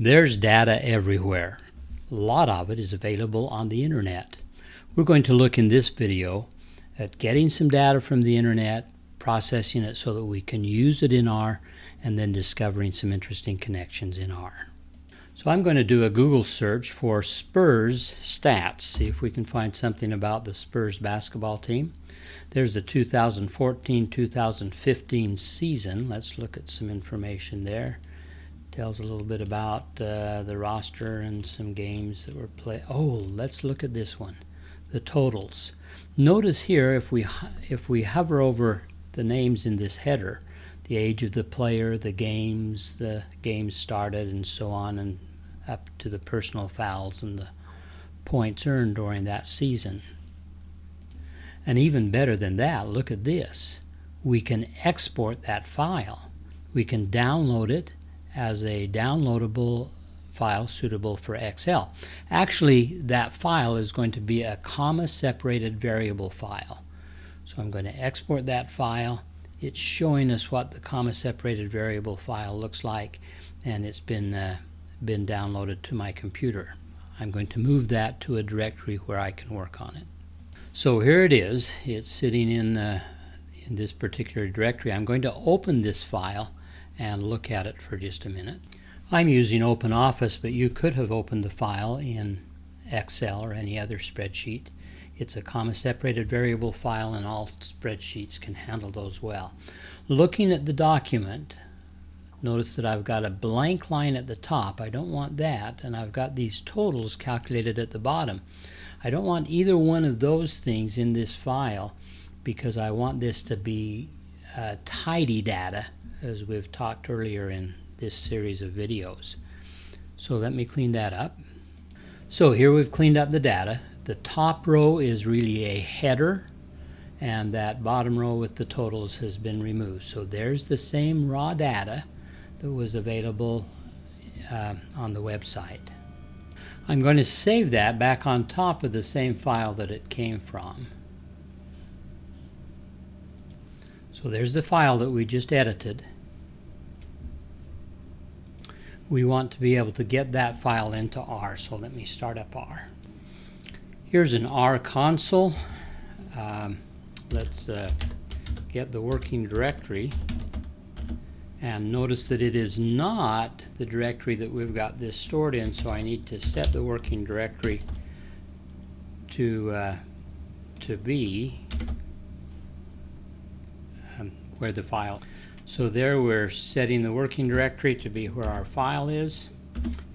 There's data everywhere. A lot of it is available on the internet. We're going to look in this video at getting some data from the internet, processing it so that we can use it in R, and then discovering some interesting connections in R. So I'm going to do a Google search for Spurs stats, see if we can find something about the Spurs basketball team. There's the 2014-2015 season. Let's look at some information there tells a little bit about uh, the roster and some games that were played. Oh, let's look at this one, the totals. Notice here if we if we hover over the names in this header, the age of the player, the games, the games started, and so on, and up to the personal fouls and the points earned during that season. And even better than that, look at this. We can export that file. We can download it as a downloadable file suitable for Excel. Actually, that file is going to be a comma separated variable file. So I'm going to export that file. It's showing us what the comma separated variable file looks like and it's been uh, been downloaded to my computer. I'm going to move that to a directory where I can work on it. So here it is. It's sitting in, uh, in this particular directory. I'm going to open this file and look at it for just a minute. I'm using OpenOffice, but you could have opened the file in Excel or any other spreadsheet. It's a comma separated variable file and all spreadsheets can handle those well. Looking at the document, notice that I've got a blank line at the top. I don't want that and I've got these totals calculated at the bottom. I don't want either one of those things in this file because I want this to be uh, tidy data as we've talked earlier in this series of videos. So let me clean that up. So here we've cleaned up the data. The top row is really a header and that bottom row with the totals has been removed. So there's the same raw data that was available uh, on the website. I'm going to save that back on top of the same file that it came from. So there's the file that we just edited. We want to be able to get that file into R, so let me start up R. Here's an R console. Um, let's uh, get the working directory and notice that it is not the directory that we've got this stored in so I need to set the working directory to uh, to be where the file. So there we're setting the working directory to be where our file is.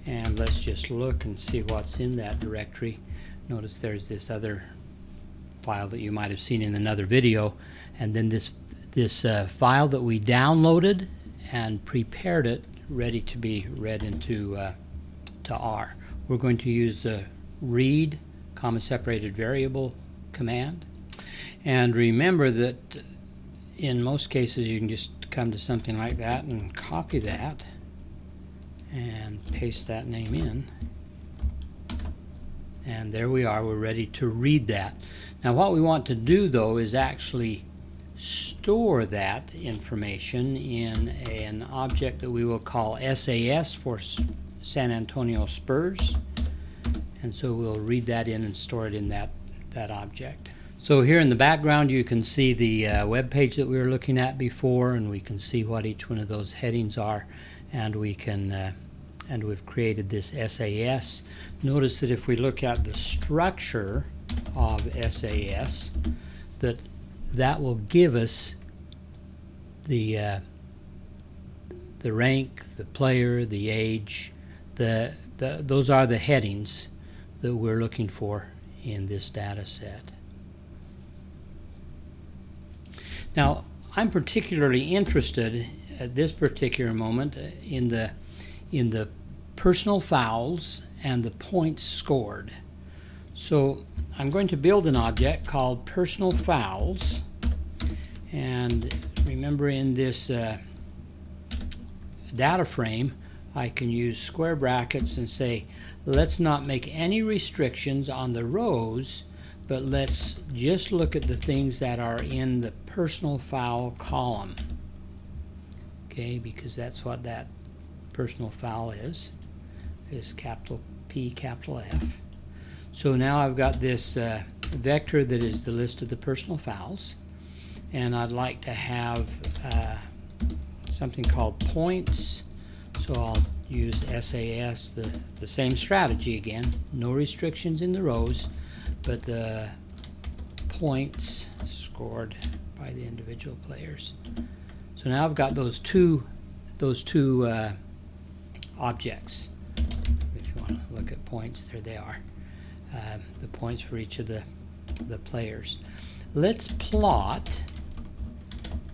And let's just look and see what's in that directory. Notice there's this other file that you might have seen in another video. And then this, this uh, file that we downloaded and prepared it ready to be read into uh, to R. We're going to use the read comma separated variable command. And remember that in most cases you can just come to something like that and copy that and paste that name in. And there we are we're ready to read that. Now what we want to do though is actually store that information in an object that we will call SAS for San Antonio Spurs. And so we'll read that in and store it in that that object so here in the background you can see the uh, web page that we were looking at before and we can see what each one of those headings are and we can uh, and we've created this SAS. Notice that if we look at the structure of SAS that that will give us the uh, the rank, the player, the age, the, the those are the headings that we're looking for in this data set. Now, I'm particularly interested at this particular moment in the in the personal fouls and the points scored. So I'm going to build an object called personal fouls and remember in this uh, data frame I can use square brackets and say let's not make any restrictions on the rows but let's just look at the things that are in the personal foul column. Okay, because that's what that personal foul is. is capital P, capital F. So now I've got this uh, vector that is the list of the personal fouls, and I'd like to have uh, something called points. So I'll use SAS, the, the same strategy again, no restrictions in the rows, but the points scored by the individual players. So now I've got those two, those two uh, objects. If you want to look at points, there they are. Uh, the points for each of the, the players. Let's plot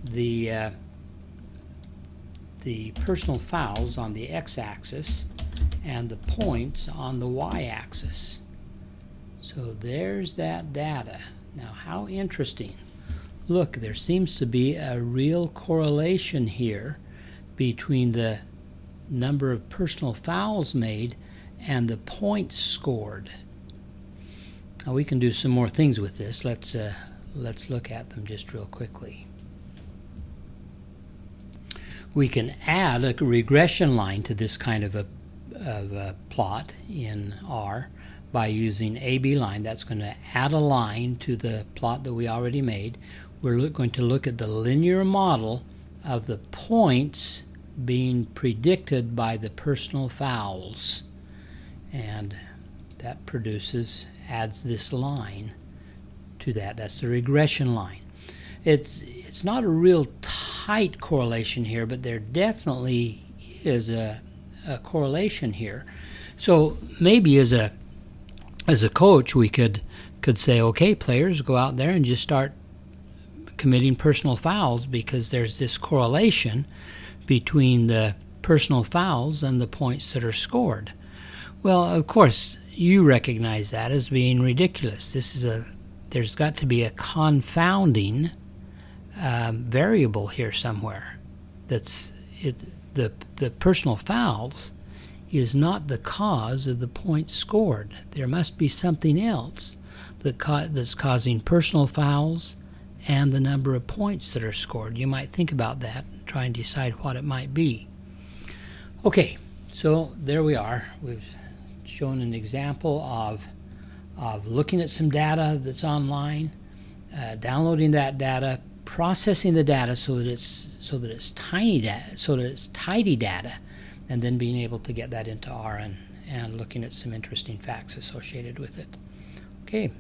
the uh, the personal fouls on the x-axis and the points on the y-axis. So there's that data. Now how interesting. Look, there seems to be a real correlation here between the number of personal fouls made and the points scored. Now we can do some more things with this. Let's uh, let's look at them just real quickly we can add a regression line to this kind of a, of a plot in R by using AB line. That's going to add a line to the plot that we already made. We're going to look at the linear model of the points being predicted by the personal fouls. And that produces, adds this line to that. That's the regression line. It's, it's not a real tight correlation here, but there definitely is a, a correlation here. So maybe as a as a coach, we could could say, okay, players, go out there and just start committing personal fouls because there's this correlation between the personal fouls and the points that are scored. Well, of course, you recognize that as being ridiculous. This is a there's got to be a confounding um, variable here somewhere. That's it, the the personal fouls is not the cause of the points scored. There must be something else that that's causing personal fouls and the number of points that are scored. You might think about that and try and decide what it might be. Okay, so there we are. We've shown an example of of looking at some data that's online, uh, downloading that data, processing the data so that it's so that it's tiny data, so that it's tidy data, and then being able to get that into R and, and looking at some interesting facts associated with it. Okay,